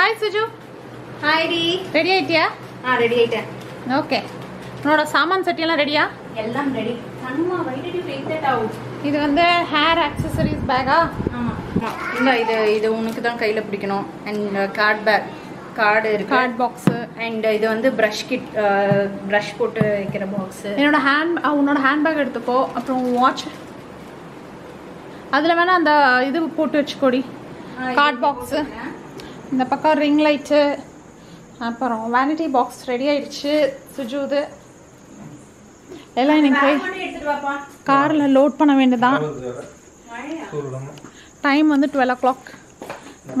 Hi Suju hi டி ready ஆயிட்டியா? ஆ ரெடி ஆயிட்டேன். ஓகே உன்னோட சாமான் செட்டியெல்லாம் ரெடியா எல்லாம் ரெடி சன்மா வை did you take that out இது வந்து ஹேர் அக்சசரிஸ் பேக்கா ஆமா. இல்ல இது இது உனக்கு தான் கையில பிடிக்கணும். அண்ட் கார்ட் பேக் கார்டு இருக்கு. கார்ட் பாக்ஸு அண்ட் இது வந்து ப்ரஷ் கிட் ப்ரஷ் போட்டு வைக்கிற பாக்ஸ் என்னோட ஹேண்ட் உன்னோட ஹேண்ட்பேக் எடுத்துக்கோ. அப்புறம் வாட்ச் அதில் வேணா அந்த இது போட்டு வச்சுக்கோடி. கார்ட் பாக்ஸு இந்த பக்கம் ரிங் லைட்டு அப்புறம் வேனிட்டி பாக்ஸ் ரெடி ஆயிடுச்சு. சுஜுது எல்லாம் வாப்பா காரில் லோட் பண்ண வேண்டியதான் டைம் வந்து டுவெல் ஓ கிளாக்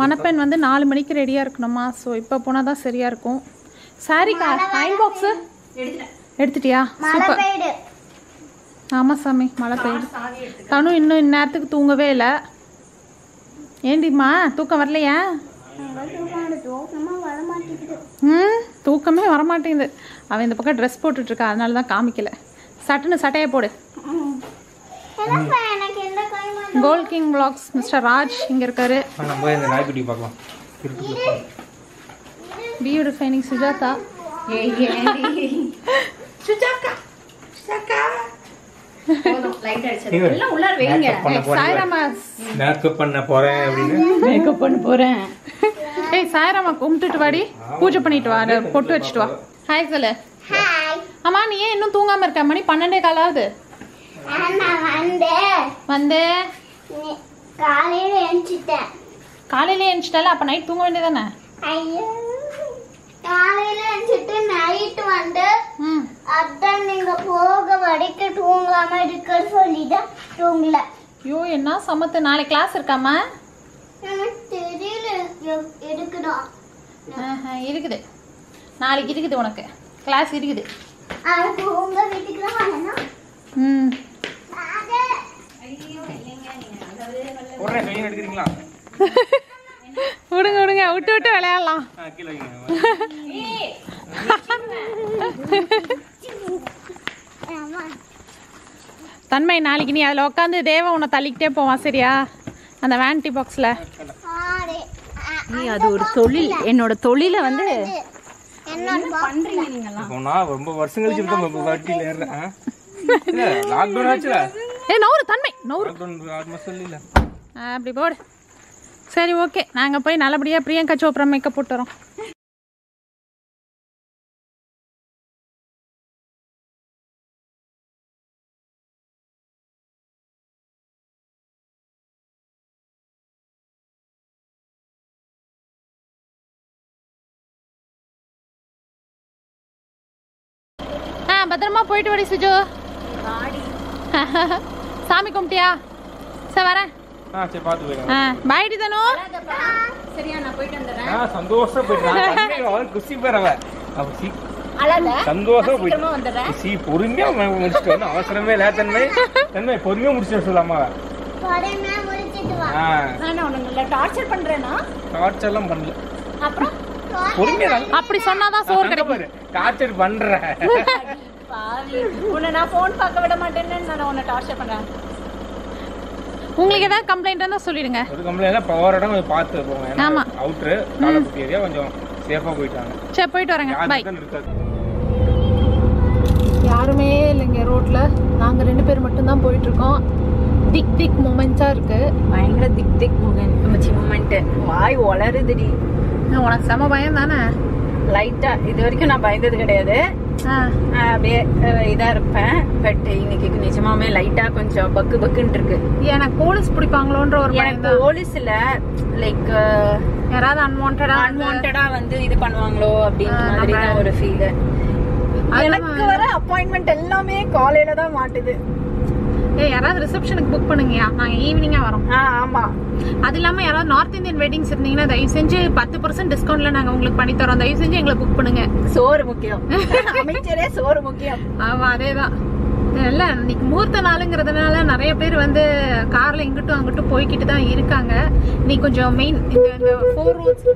மணப்பெண் வந்து நாலு மணிக்கு ரெடியாக இருக்கணுமா? ஸோ இப்போ போனால் தான் சரியாக இருக்கும். சாரி கா? அயன் பாக்ஸு எடுத்துட்டியா? சூப்பர் ஆமாம் சாமி மழை பெய்யுது. தனு இன்னும் இந்நேரத்துக்கு தூங்கவே இல்லை. ஏண்டிம்மா தூக்கம் வரலையா? தூக்கமே வரமாட்டேங்குது. அவன் இந்த பக்கம் ட்ரெஸ் போட்டுட்ருக்கா அதனால தான் காமிக்கல. சட்டுன்னு சட்டையை போடு. கோல் கிங் பிளாக்ஸ் மிஸ்டர் ராஜ் இங்கே இருக்காரு. பியூட்டி ஃபைனிங் சுஜாதா. சுஜாக்கா சுஜாக்கா மேக்கப் பண்ண போறேன் அப்படின்னு? மேக்கப் பண்ண போறேன். ஏய் சாய்ராமா கும்பிட்டுட்டு வாடி. பூஜை பண்ணிட்டு வா. பொட்டு வச்சுட்டு வா. ஹாய் சொல்லு. அம்மா நீ ஏன் இன்னும் தூங்காம இருக்க? மணி பன்னெண்டே காலாவது வந்து. காலையில எழுந்துட்டேன் காலையில எழுந்துட்டால அப்ப நைட் தூங்க வேண்டியதானே ஐயோ. காலையில எழுந்துட்டு நைட் வந்து ம். அதான் நீங்க போக வரைக்கும் தூங்காம இருக்க சொல்லிதான் தூங்கல. ஐயோ என்ன சமத்து? நாளைக்கு கிளாஸ் இருக்காமா? எனக்கு தெரியல. ஆஹா, இருக்குது. நாளைக்கு இருக்குது உனக்கு. கிளாஸ் இருக்குது. உங்க வீட்டுக்கு ம். விடுங்க விடுங்க. விட்டு விட்டு விளையாடலாம் ஆ, கீழே வைங்க ஆமா. தன்மை நாளைக்கு நீ அதில் உட்காந்து தேவ உன்னை தள்ளிக்கிட்டே போவான் சரியா? அந்த வேன்டி பாக்ஸில் நீ அது ஒரு தொழில். என்னோட தொழில வந்து ரொம்ப வருஷம் கழிச்சு ஏ நவுறு தன்மை நவுறு அப்படி போடு. சரி ஓகே. நாங்கள் போய் நல்லபடியாக பிரியங்கா சோப்ரா மேக்கப் போட்டு பத்திரமா போயிட்டு வாடி சுஜு. சாமி கும்பிட்டியா? சரி வரேன். ஆ சரி பார்த்து போயிடுங்க ஆ பாய்டி தனு. சரியா நான் போயிட்டு வந்துடுறேன். ஆ சந்தோஷம் போயிட்டு அவன் குசி பேரவ அவ சி அழாத. சந்தோஷம் போயிட்டு பொறுமையா முடிச்சுட்டு வந்து அவசரமே இல்லை தன்மை. தன்மை பொறுமையா முடிச்சுட்டு சொல்லாமா டார்ச்சர் பண்றேனா? டார்ச்சர்லாம் பண்ணல. அப்புறம்? பொறுமையா அப்படி சொன்னாதான் சோறு கிடைக்கும். பாரு. டார்ச்சர் பண்ற உன்னை நான் ஃபோன் பார்க்க விட மாட்டேன்னு நான் உன்னை டார்ச்சர் பண்றேன். உங்களுக்கு ஏதாவது கம்ப்ளைண்ட் இருந்தால் சொல்லிடுங்க. ஒரு கம்பெனில போகிற இடம் கொஞ்சம் பார்த்து போங்க. ஆமா. அவுட்ரு காலப்பட்டி ஏரியா கொஞ்சம் சேஃபாக போயிட்டாங்க. சரி போயிட்டு வரேங்க. இருக்காது. யாருமே இல்லைங்க ரோட்ல. நாங்கள் ரெண்டு பேர் மட்டும்தான் போயிட்டு இருக்கோம் திக் திக் மூமெண்ட்ஸாக இருக்கு. பயங்கர திக் திக் மூமெண்ட் மூமெண்ட் வாய் வளருதுடி உனக்கு செம பயம் தானே? லைட்டா இது வரைக்கும் நான் பயந்தது கிடையாது. அப்படியே இதா இருப்பேன். பட் இன்னைக்கு நிஜமாவே லைட்டா கொஞ்சம் பக்கு பக்குன்னு இருக்கு. எனக்கு போலீஸ் பிடிப்பாங்களோன்ற ஒரு எனக்கு தான் போலீஸ்ல லைக் யாராவது அன்வான்டா அன்வான்டா வந்து இது பண்ணுவாங்களோ அப்படின்ற மாதிரி ஒரு ஃபீல் எனக்கு வர அப்பாயின்மெண்ட் எல்லாமே காலையில தான் மாட்டுது. ஏ யாராவது ரிசப்ஷனுக்கு புக் பண்ணுங்கயா நாங்கள் ஈவினிங்காக வரோம். ஆமா. அது இல்லாமல் யாராவது நார்த் இந்தியன் வெட்டிங்ஸ் இருந்தீங்கன்னா தயவு செஞ்சு பத்து பர்சன்ட் டிஸ்கவுண்ட்ல நாங்கள் உங்களுக்கு பண்ணி தரோம். தயவு செஞ்சு எங்களை புக் பண்ணுங்க. சோறு முக்கியம். அமைச்சரே சோறு முக்கியம். ஆமா அதேதான். இல்ல இன்னைக்கு மூர்த்த நாளுங்கிறதுனால நிறைய பேர் வந்து கார்ல இங்கிட்டும் அங்கிட்டும் போய்கிட்டு தான் இருக்காங்க. நீ கொஞ்சம் மெயின் இந்த இந்த ஃபோர் ரோட்ஸ்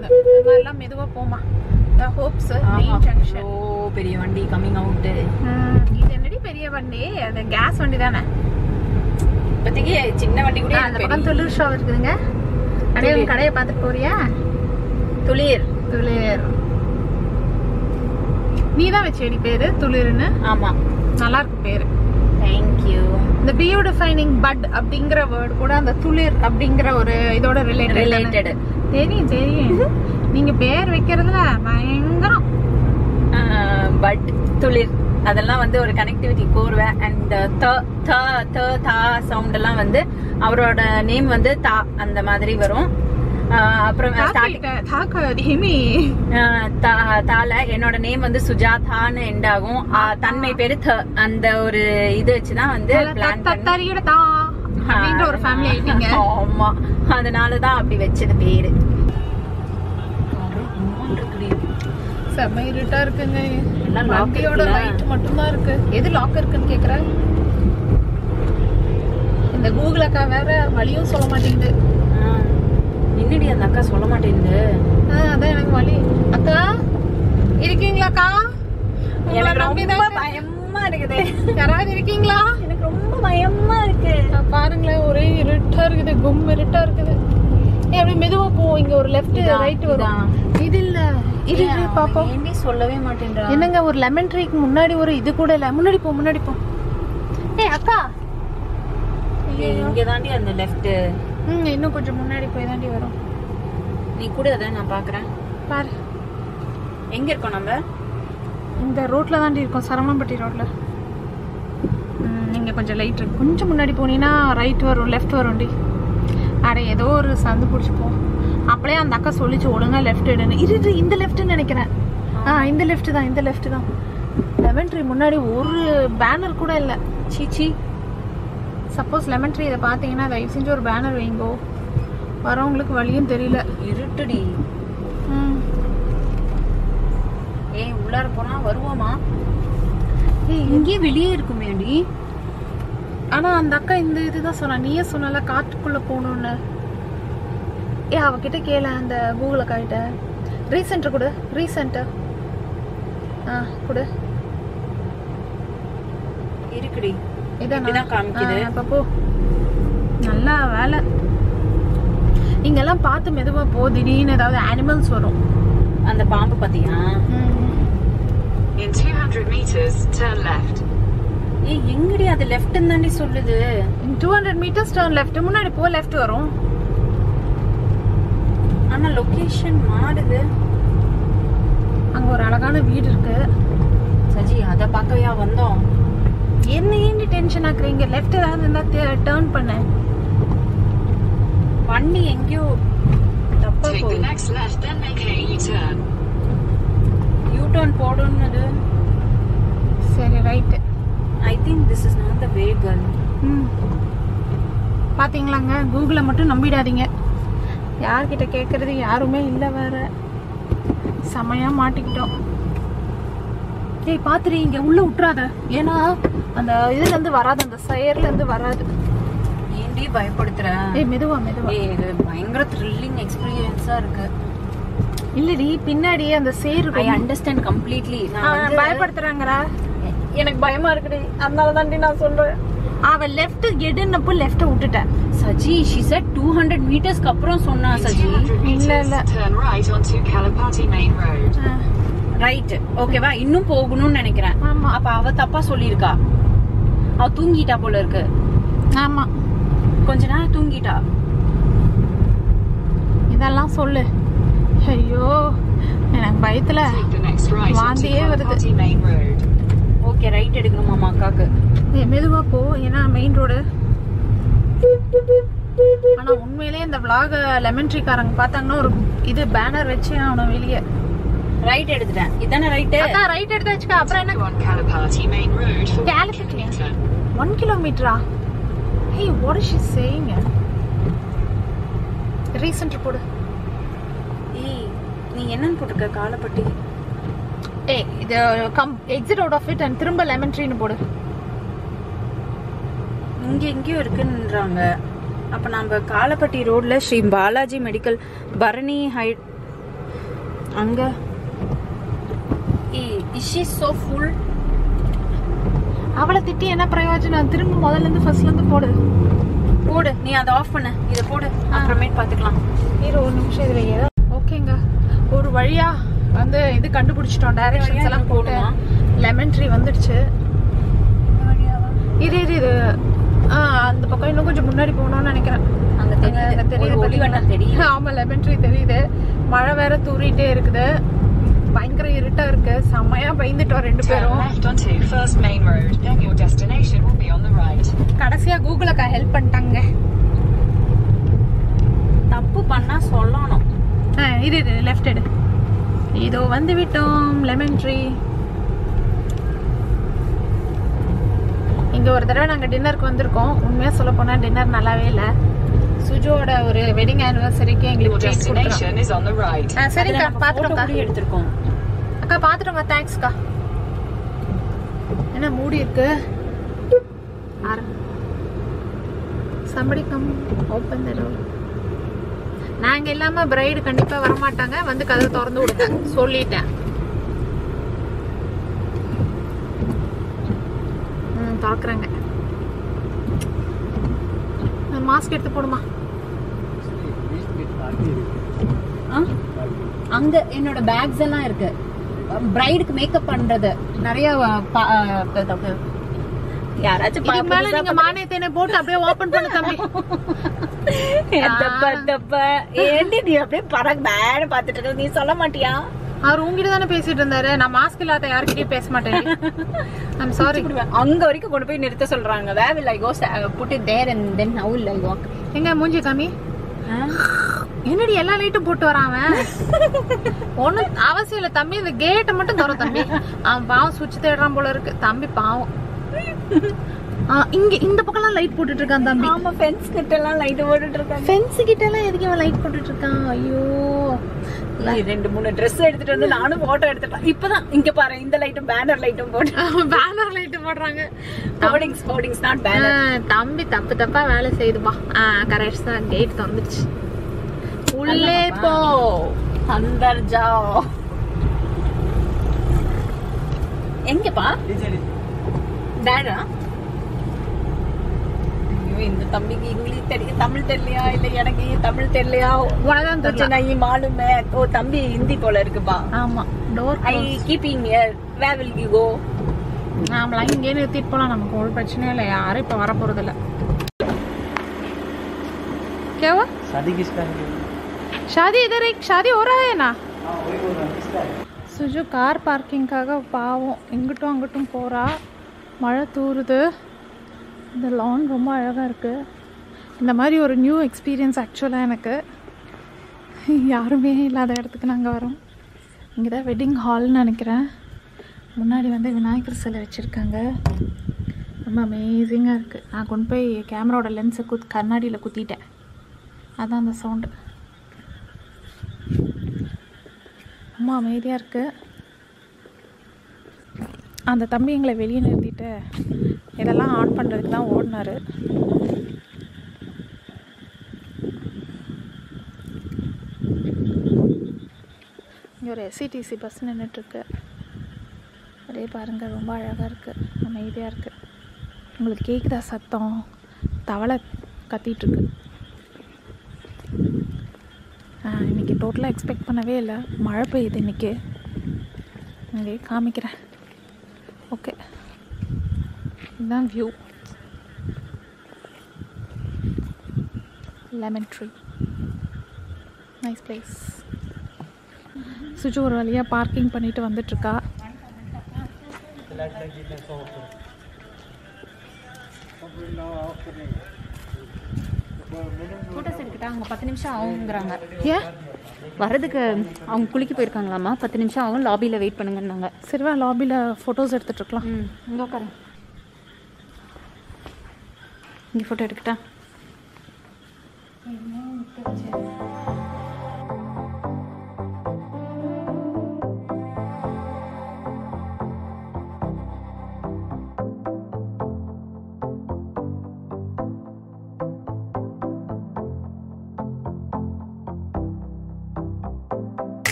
எல்லாம் மெதுவா போமா ஹோப்ஸ் மெயின் ஜங்ஷன் ஓ பெரிய வண்டி கம்மிங் அவுட் இது என்னடி பெரிய வண்டி? அது கேஸ் வண்டி தானே இப்போதைக்கு சின்ன வண்டி கூட அந்த பக்கம் தொழில் ஷாப் இருக்குதுங்க. அப்படியே கடையை பார்த்துட்டு போறியா? துளிர். துளிர். நீ தான் வச்சேடி பேரு துளிர்னு? ஆமா. நல்லா இருக்கு பேரு தேங்க்யூ இந்த பியூட்டிஃபைனிங் பட் அப்படிங்கிற வேர்டு கூட அந்த துளிர் அப்படிங்கிற ஒரு இதோட ரிலேட்டட் ரிலேட்டட் தெரியும் தெரியும். நீங்க பேர் வைக்கிறதுல பயங்கரம். பட் துளிர். அதெல்லாம் வந்து ஒரு கனெக்டிவிட்டி கோர்வை அண்ட் த த த தா சவுண்ட் எல்லாம் வந்து அவரோட நேம் வந்து தா அந்த மாதிரி வரும். அப்புறம் தால என்னோட நேம் வந்து சுஜாதான்னு எண்ட் ஆகும். தன்மை பேரு த அந்த ஒரு இது வச்சுதான் வந்து பிளான் ஒரு ஃபேமிலி ஆமா. அதனாலதான் அப்படி வச்சது பேரு. செம்ம இருட்டா இருக்குங்க. வண்டியோட? லைட் மட்டும் தான் இருக்கு. எது லாக் இருக்குன்னு கேக்குற? இந்த கூகுள் அக்கா வேற வழியும் சொல்ல மாட்டேங்குது. என்னடி அந்த அக்கா சொல்ல மாட்டேங்குது? அதான் எனக்கு வழி. அக்கா இருக்கீங்களா அக்கா? உங்களை எனக்கு நம்பிதான் ரொம்ப பயமா இருக்குது. யாராவது இருக்கீங்களா? எனக்கு ரொம்ப பயமா இருக்கு. பாருங்களேன் ஒரே இருட்டா இருக்குது கும் இருட்டா இருக்குது. ஏய் அப்படி மெதுவா போ. இங்க ஒரு லெஃப்ட் ரைட் வரும். இது இல்ல இது பாப்போம். ஏன்டி சொல்லவே மாட்டேன்றா. என்னங்க ஒரு லெமன் ட்ரீக்கு முன்னாடி ஒரு இது கூட இல்ல. முன்னாடி போ முன்னாடி போ. ஏய் அக்கா. இங்க தாண்டி அந்த லெஃப்ட் ம் இன்னும் கொஞ்சம் முன்னாடி போய் தாண்டி வரும். நீ கூட அதான் நான் பாக்குறேன். பாரு. எங்க இருக்கோம் நம்ம? இந்த ரோட்ல தாண்டி இருக்கோம் சரவணம்பட்டி ரோட்ல ம், நீங்க கொஞ்சம் லைட் கொஞ்சம் முன்னாடி போனீங்கன்னா ரைட் வரும் லெஃப்ட் வரும்டி அட ஏதோ ஒரு சந்து பிடிச்சி போ. அப்படியே அந்த அக்கா சொல்லிச்சு ஒழுங்கா லெஃப்ட் எடுன்னு. இரு இரு, இந்த லெஃப்ட்னு நினைக்கிறேன். ஆ இந்த லெஃப்ட் தான் இந்த லெஃப்ட் தான். லெமன் ட்ரீ முன்னாடி ஒரு பேனர் கூட இல்லை. சீச்சி சப்போஸ் லெமன் ட்ரீ இதை பார்த்தீங்கன்னா தயவு செஞ்சு ஒரு பேனர் வைங்கோ. வரவங்களுக்கு வழியும் தெரியல. இருட்டுடி. ம். ஏய் உள்ளார போனா வருவோமா? ஏய் இங்கே வெளியே இருக்குமேடி. ஆனா அந்த அக்கா இந்த இதுதான் சொன்னா. நீயே சொன்னல காட்டுக்குள்ள போகணும்னு. ஏ அவகிட்ட கேள அந்த கூகுள் அக்கா கிட்ட ரீசெண்ட் கொடு ரீசெண்ட் ஆ கொடு. இருக்குடி. இதான் காமிக்குது. அப்ப போ. நல்லா வேலை. இங்கெல்லாம் பார்த்து மெதுவா போ திடீர்னு ஏதாவது அனிமல்ஸ் வரும். அந்த பாம்பு பாத்தியா? In 200 meters, turn left. ஏய் எங்கடி அது லெஃப்ட் தாண்டி சொல்லுது? Two hundred meters turn left முன்னாடி போ லெஃப்ட் வரும். ஆனா லொகேஷன் மாறுது. அங்க ஒரு அழகான வீடு இருக்கு. சஜி அத பார்க்கவையா வந்தோம்? என்ன ஏண்டி டென்ஷன் ஆக்குறீங்க? லெஃப்ட் ஏதாவது இருந்தா டேர்ன் பண்ணு. வண்டி எங்கேயோ தப்பா Take the போகுது. next left, then make a U-turn. U turn போடுன்னது சரி right I think this is not the way girl ம். பாத்தீங்களாங்க? கூகுளை மட்டும் நம்பிடாதீங்க. யார்கிட்ட கேட்கறது யாருமே இல்லை வேற. செமையா மாட்டிக்கிட்டோம். ஏய் பாத்துரி இங்க உள்ள விட்டுறாத ஏன்னா அந்த இதுல இருந்து வராது அந்த சயர்ல இருந்து வராது. ஏன்டி பயப்படுத்துற? ஏய் மெதுவா மெதுவா. ஏய் இது பயங்கர த்ரில்லிங் எக்ஸ்பீரியன்ஸா இருக்கு. இல்லடி பின்னாடி அந்த சேர் ஐ அண்டர்ஸ்டாண்ட் கம்ப்ளீட்லி பயப்படுத்துறாங்கடா. எனக்கு பயமா இருக்குடி. அதனால தாண்டி நான் சொல்றேன். அவ லெஃப்ட் எடுன்னப்போ லெஃப்ட விட்டுட்டேன். சஜி ஷி செட் 200 மீட்டர்ஸ்க்கு அப்புறம் சொன்னா சஜி. 200 இல்ல, இல்ல. turn right onto Kalapati Main Road. Right ஓகேவா இன்னும் போகணும்னு நினைக்கிறேன். ஆமா. அப்ப அவ தப்பா சொல்லியிருக்கா? அவ தூங்கிட்டா போல இருக்கு. ஆமா. கொஞ்ச நேரம் தூங்கிட்டா. இதெல்லாம் சொல்லு. ஐயோ எனக்கு பயத்துல வாந்தியே வருது. ஓகே ரைட் எடுக்கணுமாமா அக்காக்கு. ஏய், மெதுவா போ ஏன்னா மெயின் ரோடு ஆனா உண்மையிலேயே இந்த vlog லெமன் ட்ரீ காரங்க பார்த்தாங்கன்னா ஒரு இது பேனர் வச்சு அவனை வெளியே. ரைட் எடுத்துட்டேன். இதானே ரைட்டு அக்கா ரைட் எடுத்து வச்சுக்க அப்புறம் என்ன? Kilometer. One கிலோமீட்டரா hey what is she saying recent போடு ஏய் நீ என்னன்னு போட்டிருக்க காலப்பட்டி? ஏய் இது come exit out of it and திரும்ப லெமன் ட்ரீன்னு போடு. இங்க எங்கேயோ இருக்குன்றாங்க. அப்ப நம்ம காலப்பட்டி ரோட்ல ஸ்ரீ பாலாஜி மெடிக்கல் பரணி ஹைட் அங்க. ஏய் இஸ் ஷி சோ ஃபுல் அவளை திட்டி என்ன பிரயோஜனம்? திரும்ப முதல்ல இருந்து ஃபர்ஸ்ட்ல இருந்து போடு. போடு நீ அதை ஆஃப் பண்ணு. இதை போடு. அப்புறமேட் பாத்துக்கலாம் இரு ஒரு நிமிஷம் இதுல ஏதோ ஓகேங்க. ஒரு வழியா வந்து இது கண்டுபிடிச்சிட்டோம் டைரக்ஷன்ஸ் எல்லாம் போட்டு லெமன் ட்ரீ வந்துடுச்சு. இது இது இது. ஆ அந்த பக்கம் இன்னும் கொஞ்சம் முன்னாடி போகணும்னு நினைக்கிறேன். அங்க தெரியுது. தெரியுது? தெரியுது. ஆமா லெமன் ட்ரீ தெரியுது. மழை வேற தூறிட்டே இருக்குது. பயங்கர இருட்டா இருக்கு. செம்மையா பயந்துட்டோம் ரெண்டு பேரும். கடைசியா கூகுள் அக்கா ஹெல்ப் பண்ணிட்டாங்க. தப்பு பண்ணா சொல்லணும். இரு லெஃப்ட் எடு. இதோ வந்து விட்டோம் லெமன் ட்ரீ இங்க ஒரு தடவை நாங்க டின்னருக்கு வந்திருக்கோம். உண்மையா சொல்ல போனா டின்னர் நல்லாவே இல்ல. சுஜோட ஒரு வெட்டிங் ஆனிவர்சரிக்கு எங்களுக்கு சரிக்கா கூட எடுத்திருக்கோம். அக்கா பாத்துட்டோங்க தேங்க்ஸ்க்கா என்ன மூடி இருக்கு? Somebody come open the door நாங்க இல்லாம பிரைடு கண்டிப்பா வர மாட்டாங்க வந்து கதை திறந்து விடுங்க. சொல்லிட்டேன். ம் மாஸ்க் எடுத்து போடுமா? அங்க என்னோட பேக்ஸ் எல்லாம் இருக்கு. பிரைடுக்கு மேக்கப் பண்றது. நிறைய யாராச்சும் மேல நீங்க மானியத்தினை போட்டு அப்படியே ஓபன் பண்ணு தம்பி. தப்ப தப்ப ஏண்டி நீ அப்படியே பறக்க பேன பாத்துட்டு இருக்க? நீ சொல்ல மாட்டியா? அவர் உங்ககிட்ட தானே பேசிட்டு இருந்தாரு. நான் மாஸ்க் இல்லாத யார்கிட்டயும் பேச மாட்டேன். ஐம் சாரி அங்க வரைக்கும் கொண்டு போய் நிறுத்த சொல்றாங்க. Way will I go put it there and then how will I walk எங்க மூஞ்சி காமி என்னடி எல்லா லைட்டும் போட்டு வரான் ஒண்ணும் அவசியம் இல்ல தம்பி. இந்த கேட்டை மட்டும் தரும் தம்பி. அவன் பாவம் சுவிட்ச் தேடுறான் போல இருக்கு. தம்பி பாவம். இங்க இந்த பக்கம்லாம் லைட் போட்டுட்டு இருக்கான் தம்பி. ஆமா ஃபென்ஸ் கிட்ட எல்லாம் லைட் போட்டுட்டு இருக்கான் ஃபென்ஸ் கிட்ட எல்லாம் எதுக்கு இவன் லைட் போட்டுட்டு இருக்கான் ஐயோ ரெண்டு மூணு ட்ரெஸ் எடுத்துட்டு வந்து நானும் போட்டோ எடுத்துட்டேன் இப்பதான் இங்க பாரு இந்த லைட்டும் பேனர் லைட்டும் போட்டு பேனர் லைட் போடுறாங்க. ஹோர்டிங்ஸ் போர்டிங்ஸ் நாட் பேனர் தம்பி தப்பு தப்பா வேலை செய்யுதுமா கரெக்ட் தான் கேட் திறந்துச்சு உள்ளே போ. அந்தர் ஜாவ் எங்கப்பா டேடா இந்த தம்பிக்கு இங்கிலீஷ் தெரியும் தமிழ் தெரியலையா? இல்ல எனக்கு தமிழ் தெரியலையா? உனதான் பிரச்சனை மாலுமே. ஓ தம்பி ஹிந்தி போல இருக்குப்பா ஆமா door I keeping year where will you go நாமலாம் இங்கே நிறுத்திட்டு போலாம். நமக்கு ஒரு பிரச்சனையும் இல்லை. யாரும் இப்ப வர போறது கேவா ஷாதி இதர் ஷாதி ஓராக சுஜு கார் பார்க்கிங்காக பாவம் இங்கிட்டும் அங்கிட்டும் போறா மழை தூறுது இந்த லான் ரொம்ப அழகாக இருக்குது இந்த மாதிரி ஒரு நியூ எக்ஸ்பீரியன்ஸ் ஆக்சுவலாக எனக்கு. யாருமே இல்லாத இடத்துக்கு நாங்கள் வரோம். இங்கே தான் வெட்டிங் ஹால்னு நினைக்கிறேன். முன்னாடி வந்து விநாயகர் சிலை வச்சுருக்காங்க. ரொம்ப அமேசிங்காக இருக்குது நான் கொண்டு போய் கேமராவோட லென்ஸை குத் கண்ணாடியில் குத்திட்டேன். அதான் அந்த சவுண்டு ரொம்ப அமைதியாக இருக்குது அந்த தம்பி எங்களை வெளியே நிறுத்திட்டு இதெல்லாம் ஆன் பண்ணுறதுக்கு தான் ஓடினார். இங்கே ஒரு எஸ்சிடிசி பஸ் நின்றுட்டுருக்கு அப்படியே பாருங்கள் ரொம்ப அழகாக இருக்குது அமைதியாக இருக்குது உங்களுக்கு கேட்குதா சத்தம்? தவளை கத்திகிட்ருக்கு இன்றைக்கி டோட்டலாக எக்ஸ்பெக்ட் பண்ணவே இல்லை. மழை பெய்யுது இன்னைக்கு. அப்படியே காமிக்கிறேன். ஓகே. இதுதான் view lemon tree nice place Suju ஒரு வழியாக பார்க்கிங் பண்ணிட்டு வந்துட்டுருக்கா. போட்டோஸ் எடுக்கிட்டா அவங்க பத்து நிமிஷம் ஆகுங்கிறாங்க ஏன்? வர்றதுக்கு அவங்க குளிக்க போயிருக்காங்களாமா பத்து நிமிஷம் ஆகும். லாபியில் வெயிட் பண்ணுங்கன்னாங்க. சரிவா லாபியில் ஃபோட்டோஸ் எடுத்துட்ருக்கலாம் ம் இங்கே உட்காரு இங்கே ஃபோட்டோ எடுக்கட்டா?